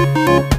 you.